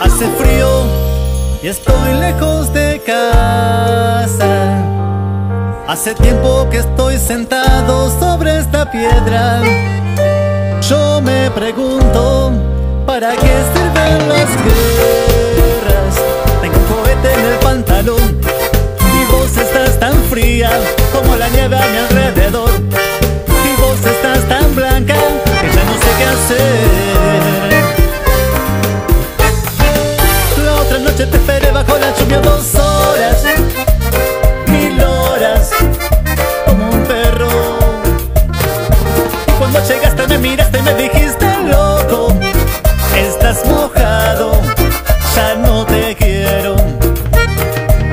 Hace frío y estoy lejos de casa. Hace tiempo que estoy sentado sobre esta piedra. Yo me pregunto, ¿para qué sirven las guerras? Nieve a mi alrededor. Y vos estás tan blanca que ya no sé qué hacer. La otra noche te esperé bajo la lluvia dos horas, mil horas, como un perro. Y cuando llegaste me miraste y me dijiste loco, estás mojado, ya no te quiero.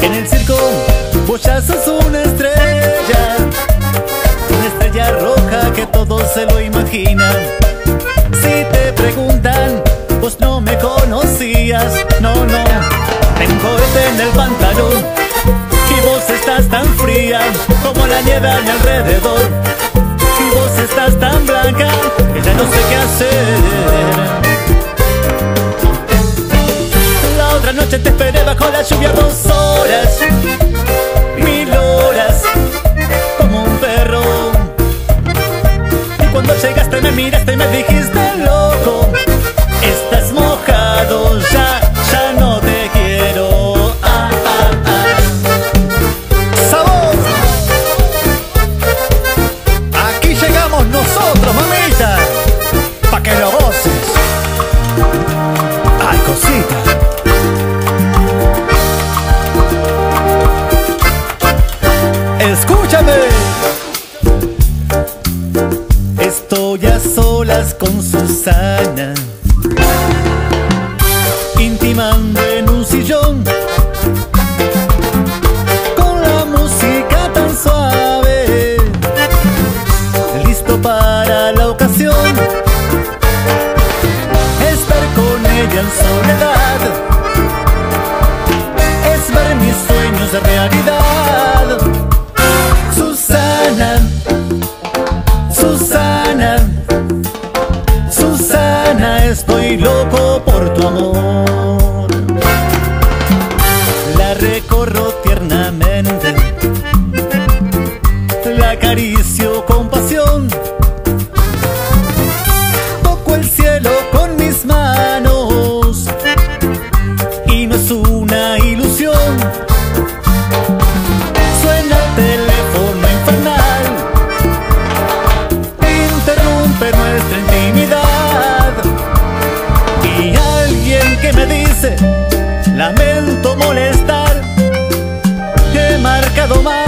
En el circo vos ya sos Si te preguntan, vos no me conocías, no, no. Tengo cohete en el pantalón y vos estás tan fría como la nieve a mi alrededor. Y vos estás tan blanca que ya no sé qué hacer. La otra noche te esperé bajo la lluvia dos horas, miraste y me dijiste Estoy a solas con Susana Intimando en un sillón Con la música tan suave Listo para la ocasión Estar con ella en soledad lamento molestar, he marcado mal.